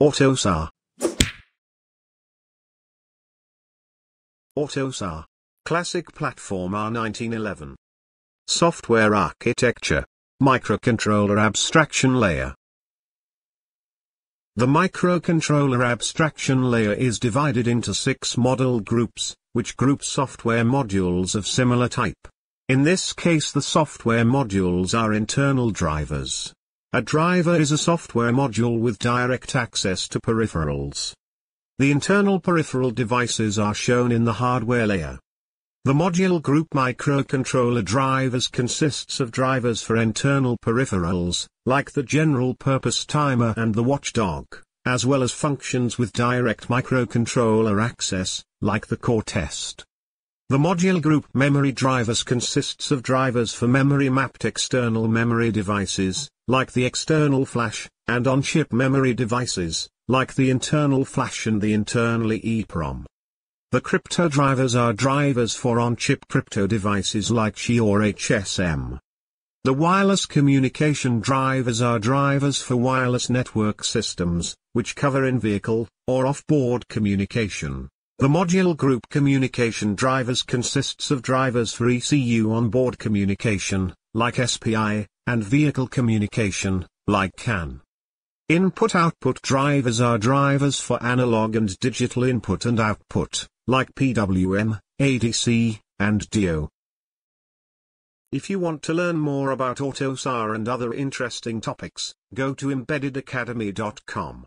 AutoSAR AutoSAR. Classic Platform R1911. Software Architecture. Microcontroller Abstraction Layer. The microcontroller abstraction layer is divided into six module groups, which group software modules of similar type. In this case the software modules are internal drivers. A driver is a software module with direct access to peripherals. The internal peripheral devices are shown in the hardware layer. The module group microcontroller drivers consists of drivers for internal peripherals, like the general purpose timer and the watchdog, as well as functions with direct microcontroller access, like the core test. The module group memory drivers consists of drivers for memory mapped external memory devices, like the external flash, and on-chip memory devices, like the internal flash and the internally EEPROM. The crypto drivers are drivers for on-chip crypto devices like SHE or HSM. The wireless communication drivers are drivers for wireless network systems, which cover in-vehicle, or off-board communication. The module group communication drivers consists of drivers for ECU on-board communication, like SPI, and vehicle communication, like CAN. Input-output drivers are drivers for analog and digital input and output, like PWM, ADC, and DIO. If you want to learn more about AutoSAR and other interesting topics, go to embeddedacademy.com.